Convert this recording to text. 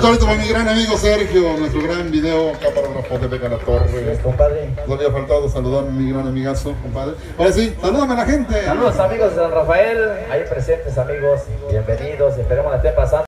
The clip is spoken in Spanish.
Un saludo para mi gran amigo Sergio, nuestro gran video camarógrafo de Vega La Torre. compadre. No había faltado saludar a mi gran amigazo, compadre. Ahora sí, salúdame a la gente. Saludos amigos de San Rafael, ahí presentes amigos, bienvenidos, esperemos la estén pasando.